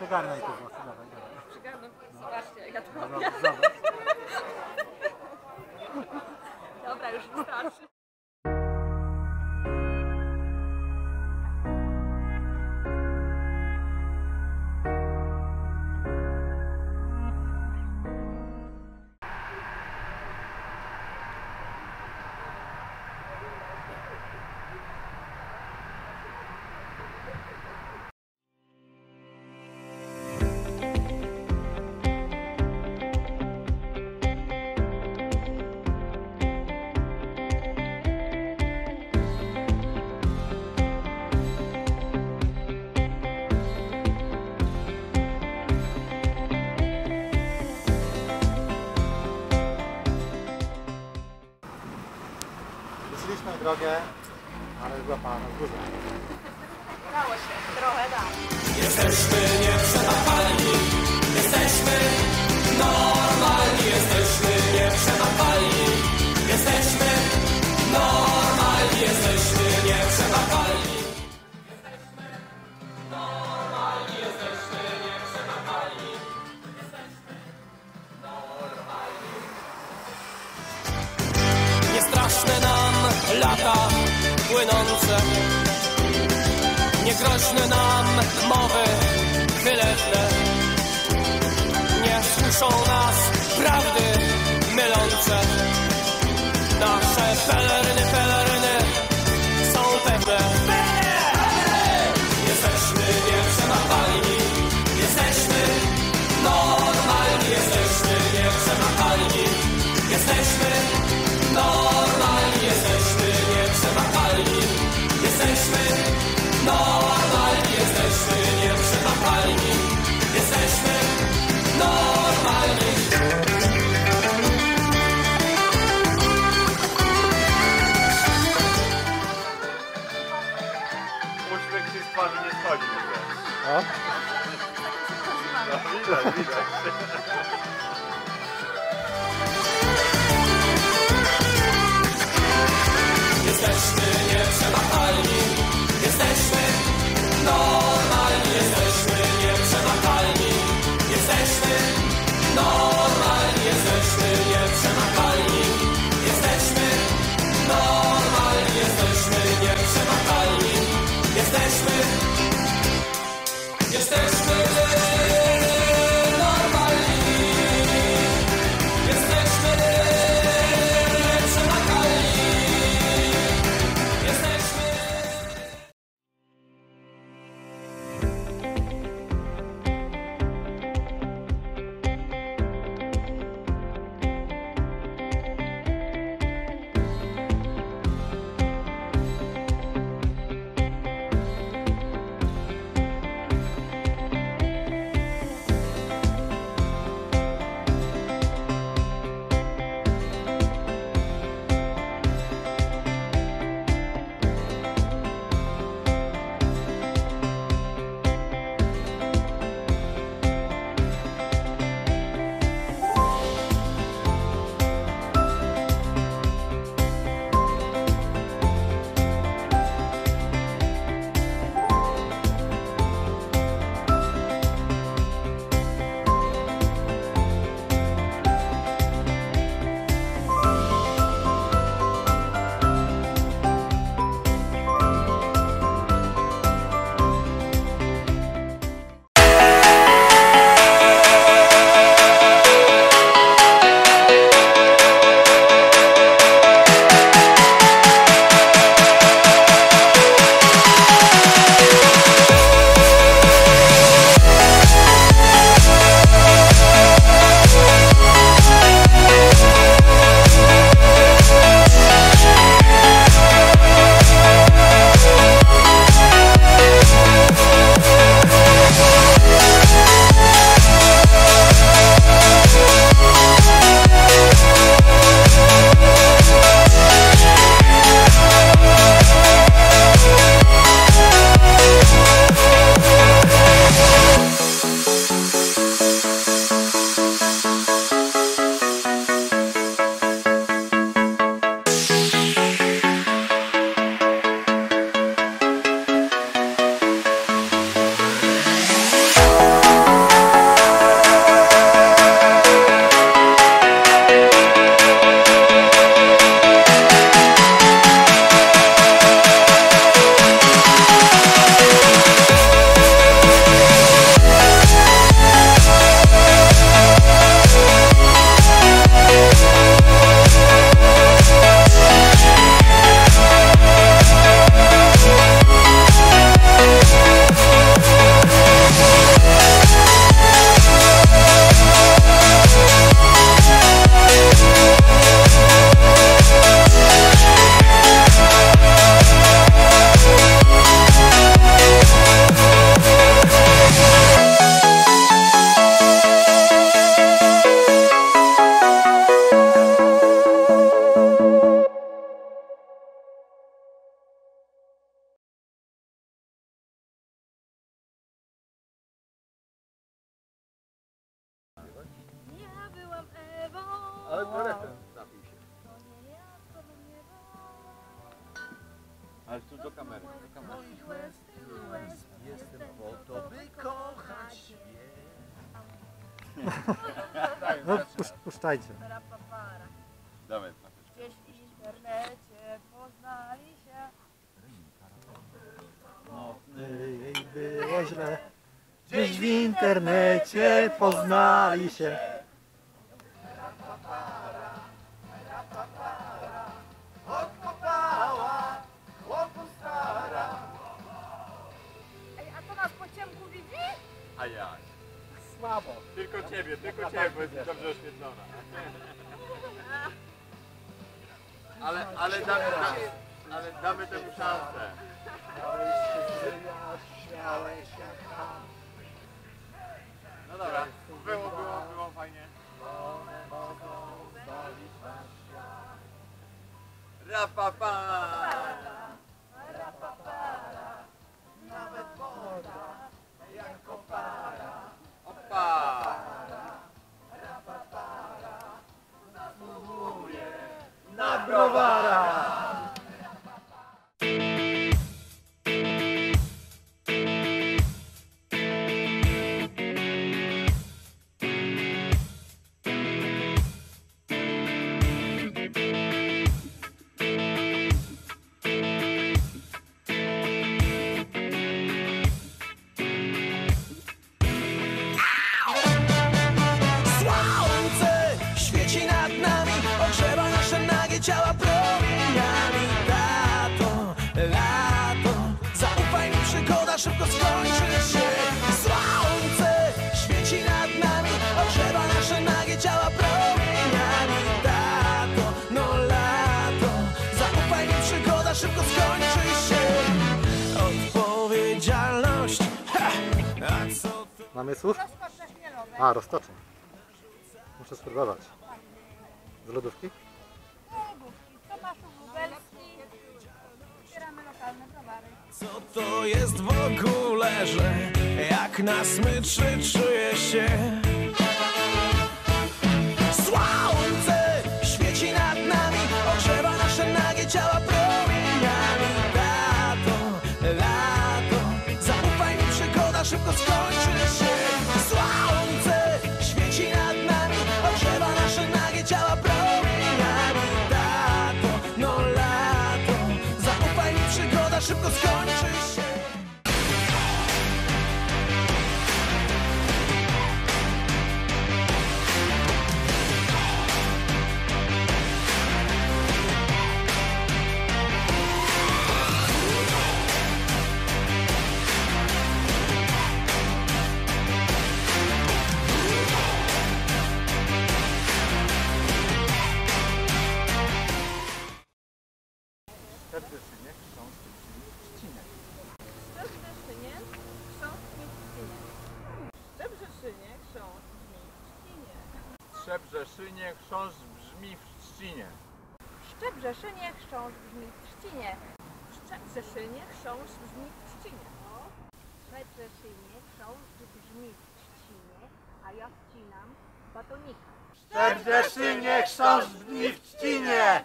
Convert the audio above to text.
Przegarnaj te włosy, dawaj, dawaj. Przygarnę. Zobaczcie, jak ja to zobacz. Dobra, już wystarczy. Drogę, ale nas burza. Dało się, trochę da. Jesteśmy nieprzebapalni, jesteśmy płynące. Nie groźne nam mowy No. Jesteśmy nieprzemapalni Ale tu do kamery, do kamery. Jestem po to, by kochać świat. No pusz, puszczajcie. Dawaj. Gdzieś w internecie poznali się. Jej było źle. Gdzieś w internecie poznali się. Ciebie, tylko ciebie, bo jesteś dobrze oświetlona. Ale, ale, da, da, ale damy temu szansę. No dobra, było, było, było fajnie. Rapapa! Skończy się. Słońce świeci nad nami, ogrzewa nasze nagie ciała promieniami. Lato, no lato, zaufaj mi, przygoda szybko skończy się. Odpowiedzialność, ha, a co to? Namysłów? Rozpoczniesz mnie lodem. A, roztoczę. Muszę spróbować. Z lodówki? Lodówki, Tomaszu Lubelski. Co to jest w ogóle, że jak na smyczy czuję się? Trzebrzeszynie chrząszcz brzmi w Trzcinie. Szczebrzeszynie książ brzmi w Trzcinie. Szczebrzeszynie książ brzmi w Trzcinie. Szczebrzeszynie książ brzmi w Trzcinie, a ja wcinam batonika. Czerdeszynie chrząszcz brzmi w Trzcinie.